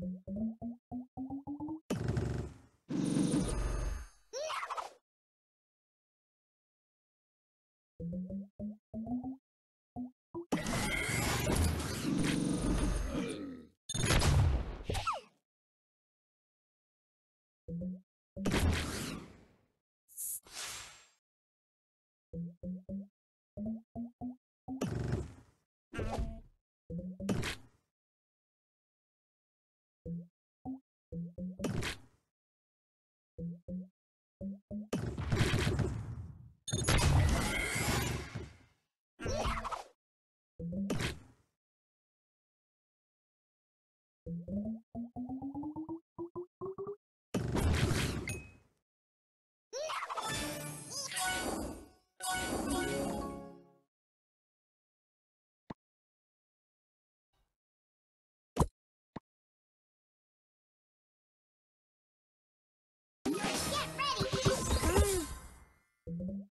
Thank you. you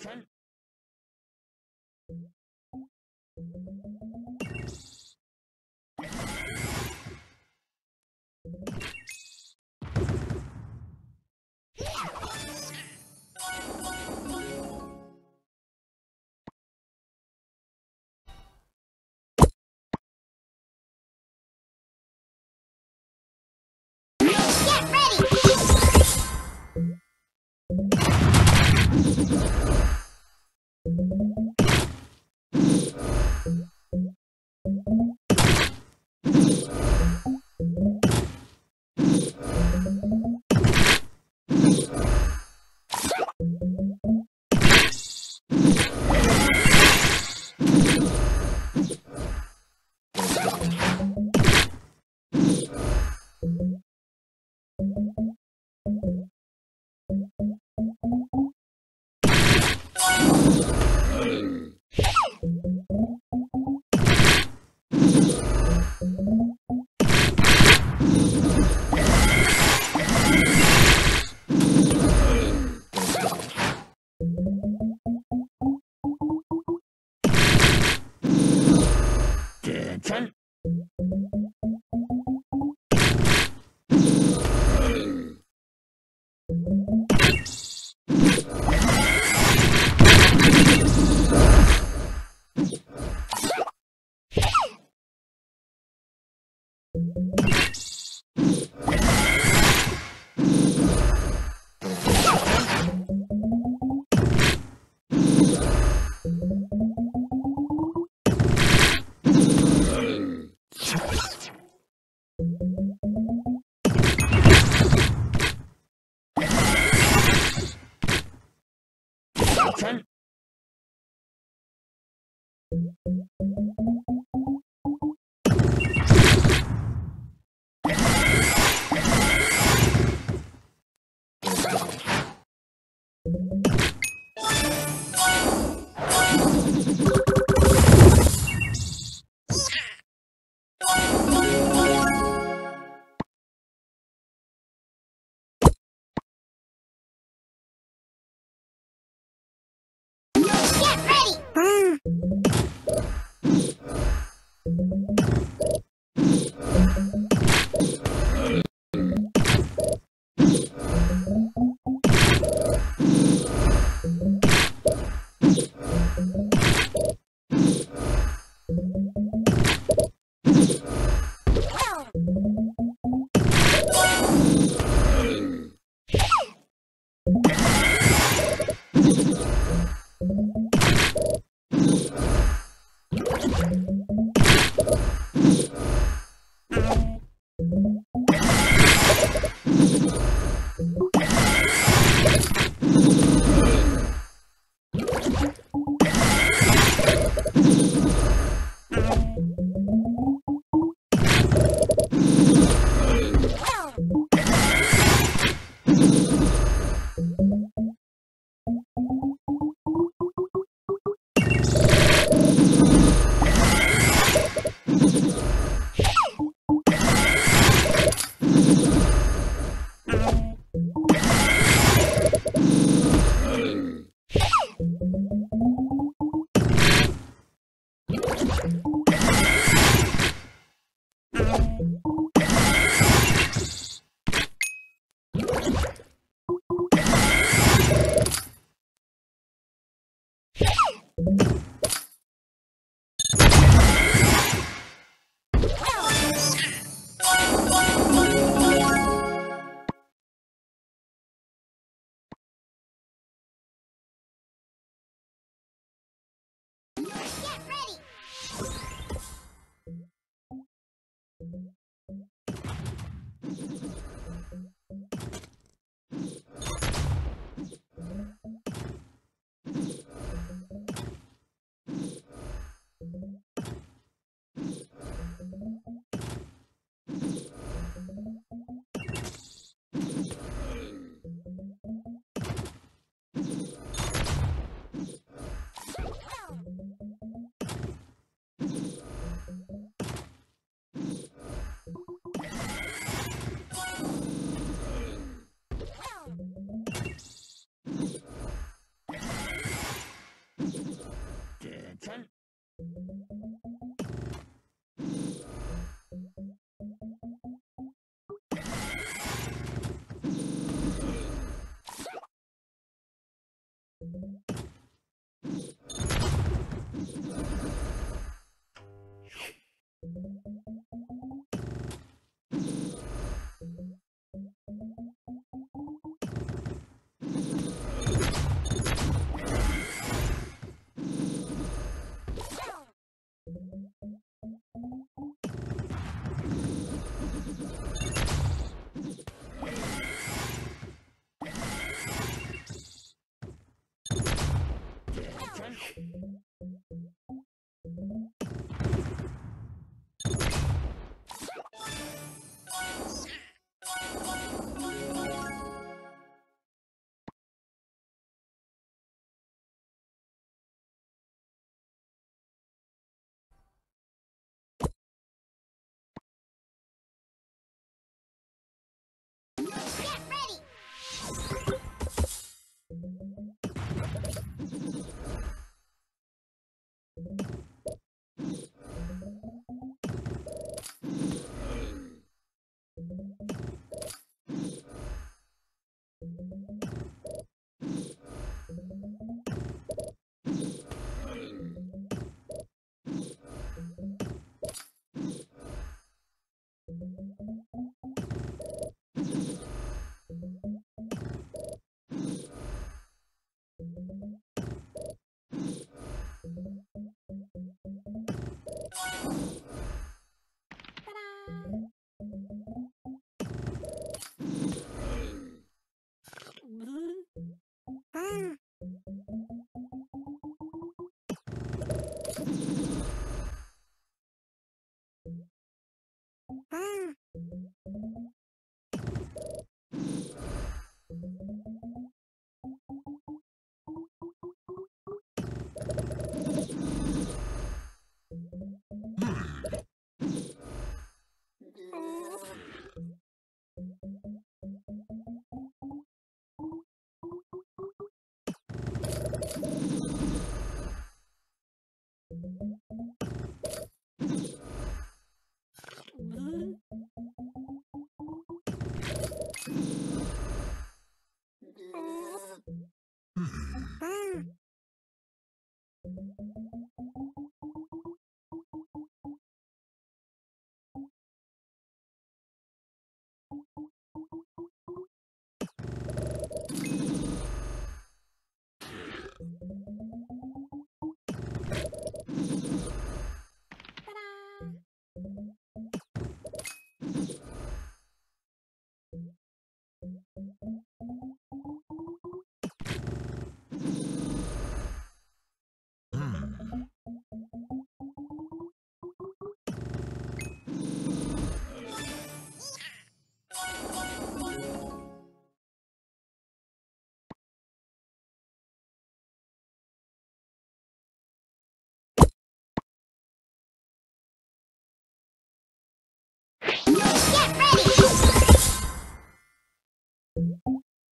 Ten. Get ready! Ah.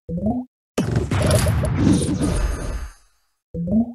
Thank you.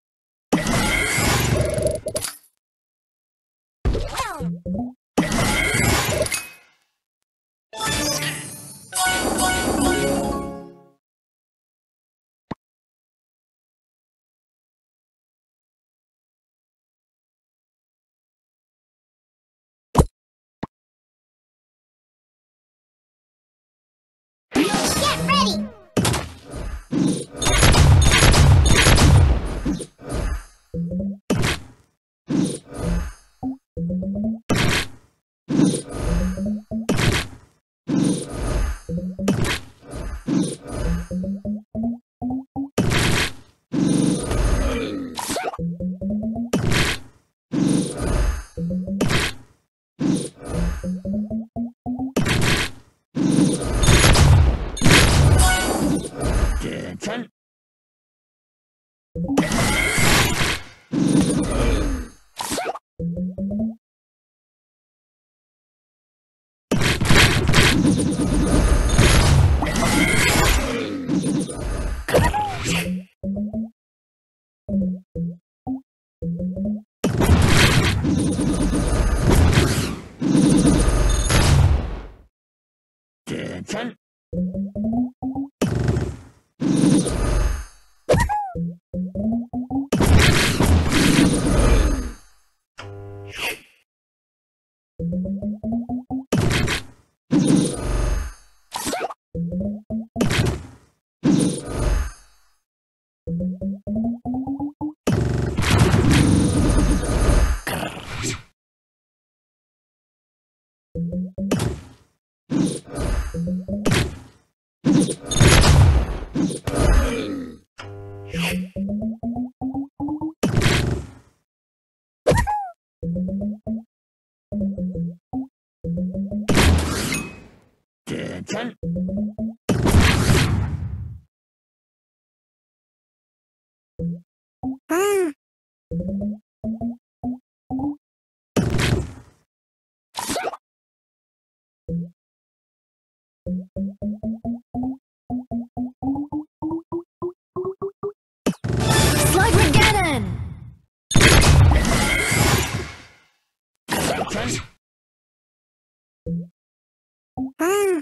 Doctor. Ah.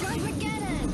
Slugmageddon!